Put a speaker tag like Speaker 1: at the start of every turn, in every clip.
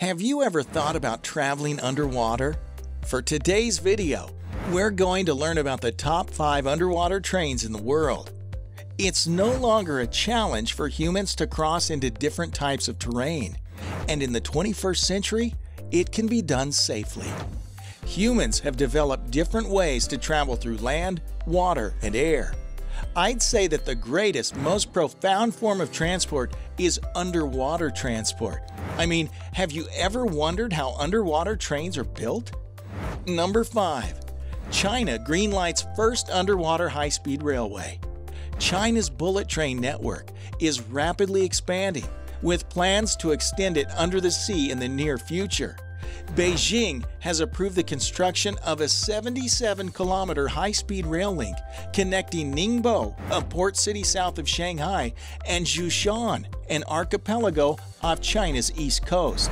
Speaker 1: Have you ever thought about traveling underwater? For today's video, we're going to learn about the top 5 underwater trains in the world. It's no longer a challenge for humans to cross into different types of terrain, and in the 21st century, it can be done safely. Humans have developed different ways to travel through land, water, and air. I'd say that the greatest, most profound form of transport is underwater transport. I mean, have you ever wondered how underwater trains are built? Number 5. China greenlights first underwater high-speed railway. China's bullet train network is rapidly expanding, with plans to extend it under the sea in the near future. Beijing has approved the construction of a 77 kilometer high speed rail link connecting Ningbo, a port city south of Shanghai, and Zhoushan, an archipelago off China's east coast.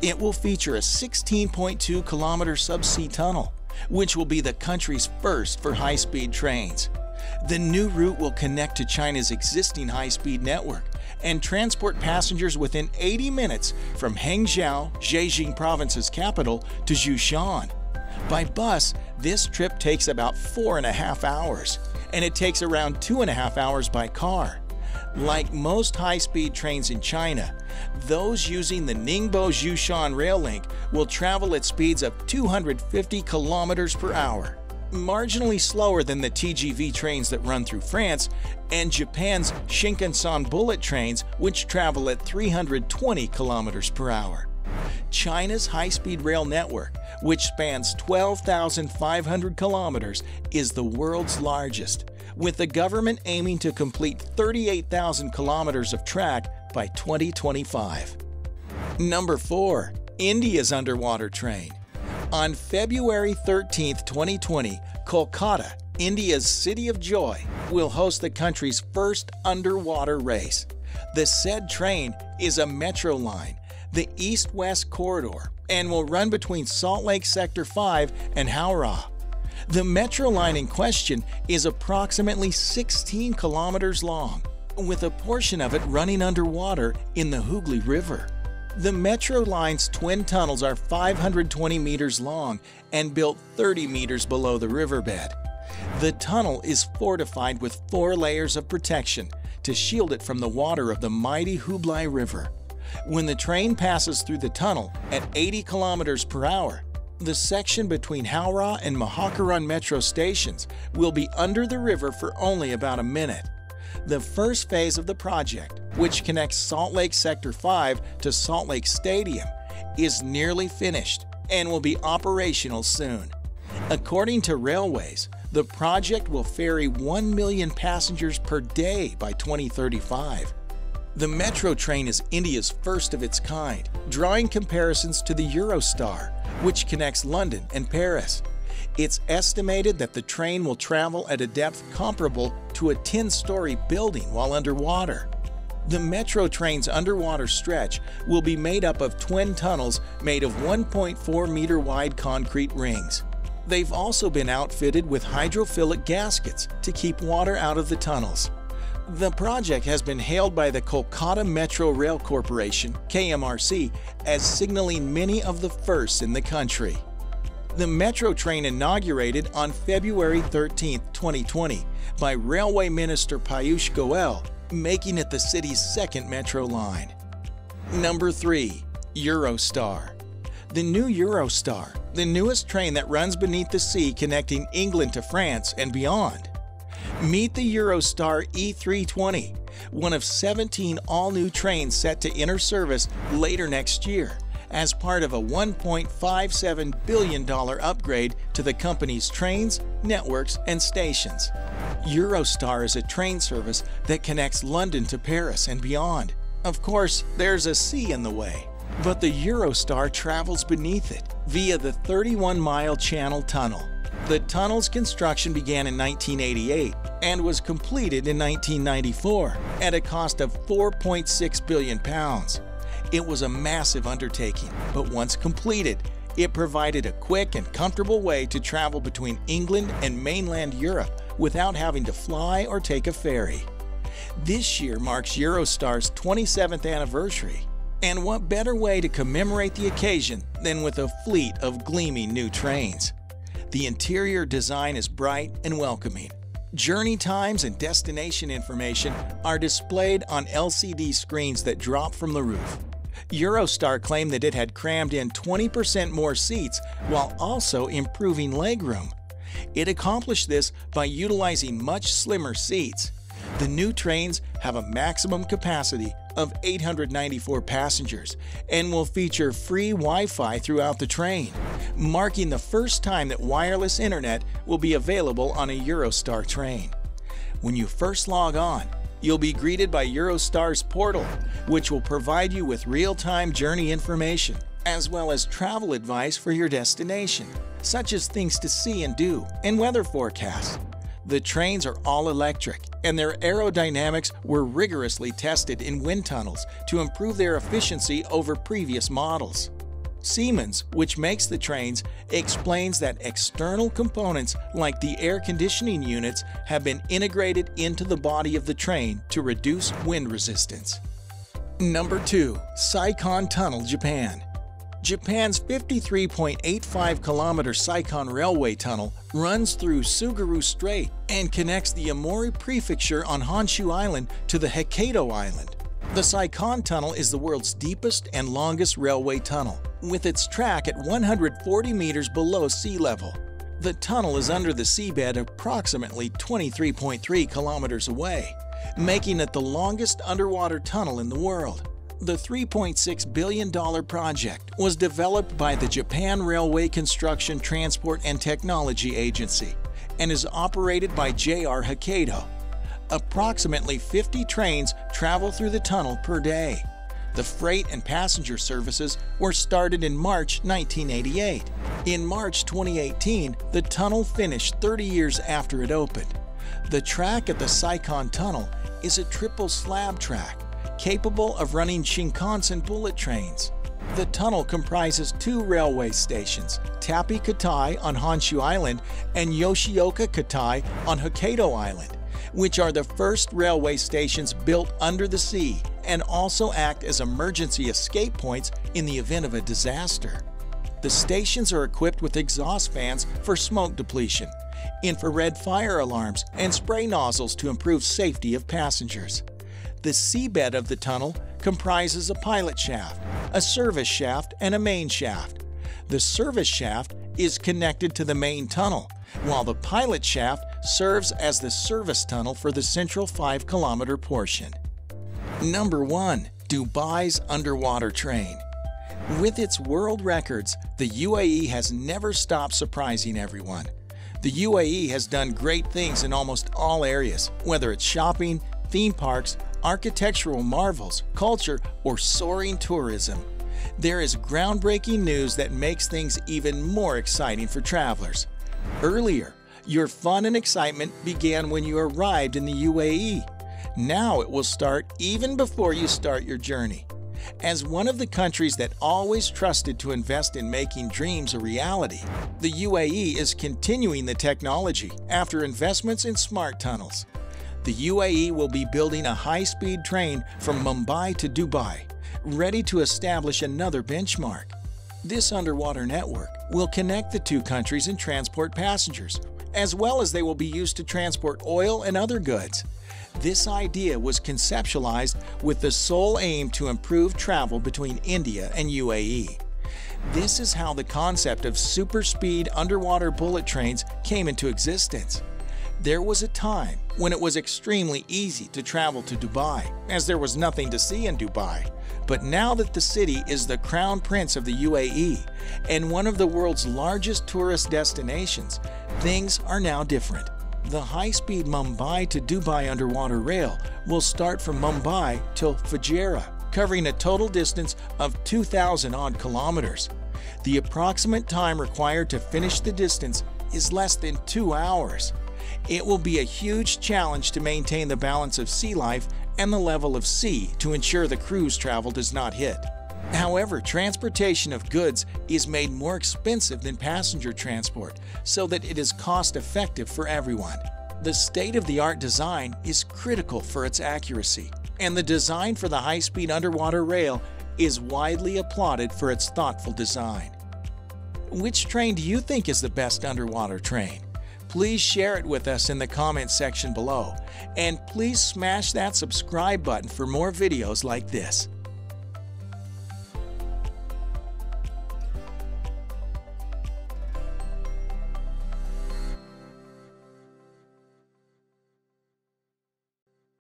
Speaker 1: It will feature a 16.2 kilometer subsea tunnel, which will be the country's first for high speed trains. The new route will connect to China's existing high speed network and transport passengers within 80 minutes from Hangzhou, Zhejiang province's capital, to Zhoushan. By bus, this trip takes about four and a half hours, and it takes around two and a half hours by car. Like most high-speed trains in China, those using the Ningbo-Zhoushan rail link will travel at speeds of 250 kilometers per hour marginally slower than the TGV trains that run through France, and Japan's Shinkansen bullet trains, which travel at 320 kilometers per hour. China's high-speed rail network, which spans 12,500 kilometers, is the world's largest, with the government aiming to complete 38,000 kilometers of track by 2025. Number 4. India's underwater train. On February 13, 2020, Kolkata, India's City of Joy, will host the country's first underwater race. The said train is a metro line, the East West Corridor, and will run between Salt Lake Sector 5 and Howrah. The metro line in question is approximately 16 kilometers long, with a portion of it running underwater in the Hooghly River. The Metro Line's twin tunnels are 520 meters long and built 30 meters below the riverbed. The tunnel is fortified with four layers of protection to shield it from the water of the mighty Hooghly River. When the train passes through the tunnel at 80 kilometers per hour, the section between Howrah and Mahakaran metro stations will be under the river for only about a minute. The first phase of the project, which connects Salt Lake Sector 5 to Salt Lake Stadium, is nearly finished and will be operational soon. According to Railways, the project will ferry 1 million passengers per day by 2035. The Metro train is India's first of its kind, drawing comparisons to the Eurostar, which connects London and Paris. It's estimated that the train will travel at a depth comparable to a 10 story building while underwater. The Metro train's underwater stretch will be made up of twin tunnels made of 1.4 meter wide concrete rings. They've also been outfitted with hydrophilic gaskets to keep water out of the tunnels. The project has been hailed by the Kolkata Metro Rail Corporation, KMRC, as signaling many of the firsts in the country. The Metro train inaugurated on February 13, 2020 by Railway Minister Piyush Goyal, making it the city's second metro line. Number 3. Eurostar The new Eurostar, the newest train that runs beneath the sea connecting England to France and beyond. Meet the Eurostar E320, one of 17 all-new trains set to enter service later next year as part of a $1.57 billion upgrade to the company's trains, networks, and stations. Eurostar is a train service that connects London to Paris and beyond. Of course, there's a sea in the way, but the Eurostar travels beneath it via the 31 mile Channel Tunnel. The tunnel's construction began in 1988 and was completed in 1994 at a cost of 4.6 billion pounds. It was a massive undertaking, but once completed, it provided a quick and comfortable way to travel between England and mainland Europe without having to fly or take a ferry. This year marks Eurostar's 27th anniversary. And what better way to commemorate the occasion than with a fleet of gleaming new trains? The interior design is bright and welcoming. Journey times and destination information are displayed on LCD screens that drop from the roof. Eurostar claimed that it had crammed in 20% more seats while also improving legroom. It accomplished this by utilizing much slimmer seats. The new trains have a maximum capacity of 894 passengers and will feature free Wi Fi throughout the train, marking the first time that wireless internet will be available on a Eurostar train. When you first log on, you'll be greeted by Eurostar's portal, which will provide you with real time journey information as well as travel advice for your destination, such as things to see and do and weather forecasts. The trains are all electric, and their aerodynamics were rigorously tested in wind tunnels to improve their efficiency over previous models. Siemens, which makes the trains, explains that external components like the air conditioning units have been integrated into the body of the train to reduce wind resistance. Number 2. Seikan Tunnel, Japan Japan's 53.85 kilometer Seikan Railway Tunnel runs through Tsugaru Strait and connects the Aomori Prefecture on Honshu Island to the Hokkaido Island. The Seikan Tunnel is the world's deepest and longest railway tunnel, with its track at 140 meters below sea level. The tunnel is under the seabed approximately 23.3 kilometers away, making it the longest underwater tunnel in the world. The $3.6 billion project was developed by the Japan Railway Construction Transport and Technology Agency and is operated by JR Hokkaido. Approximately 50 trains travel through the tunnel per day. The freight and passenger services were started in March 1988. In March 2018, the tunnel finished 30 years after it opened. The track at the Seikan Tunnel is a triple slab track capable of running Shinkansen bullet trains. The tunnel comprises two railway stations, Tapi Katai on Honshu Island and Yoshioka Katai on Hokkaido Island, which are the first railway stations built under the sea and also act as emergency escape points in the event of a disaster. The stations are equipped with exhaust fans for smoke depletion, infrared fire alarms, and spray nozzles to improve safety of passengers. The seabed of the tunnel comprises a pilot shaft, a service shaft, and a main shaft. The service shaft is connected to the main tunnel, while the pilot shaft serves as the service tunnel for the central 5 kilometer portion. Number 1. Dubai's Underwater Train With its world records, the UAE has never stopped surprising everyone. The UAE has done great things in almost all areas, whether it's shopping, theme parks, architectural marvels, culture, or soaring tourism. There is groundbreaking news that makes things even more exciting for travelers. Earlier, your fun and excitement began when you arrived in the UAE. Now it will start even before you start your journey. As one of the countries that always trusted to invest in making dreams a reality, the UAE is continuing the technology after investments in smart tunnels the UAE will be building a high speed train from Mumbai to Dubai, ready to establish another benchmark. This underwater network will connect the two countries and transport passengers, as well as they will be used to transport oil and other goods. This idea was conceptualized with the sole aim to improve travel between India and UAE. This is how the concept of super speed underwater bullet trains came into existence. There was a time when it was extremely easy to travel to Dubai, as there was nothing to see in Dubai. But now that the city is the crown prince of the UAE and one of the world's largest tourist destinations, things are now different. The high speed Mumbai to Dubai underwater rail will start from Mumbai till Fujairah, covering a total distance of 2,000 odd kilometers. The approximate time required to finish the distance is less than two hours. It will be a huge challenge to maintain the balance of sea life and the level of sea to ensure the cruise travel does not hit. However, transportation of goods is made more expensive than passenger transport so that it is cost effective for everyone. The state of the art design is critical for its accuracy, and the design for the high speed underwater rail is widely applauded for its thoughtful design. Which train do you think is the best underwater train? Please share it with us in the comments section below. And please smash that subscribe button for more videos like this.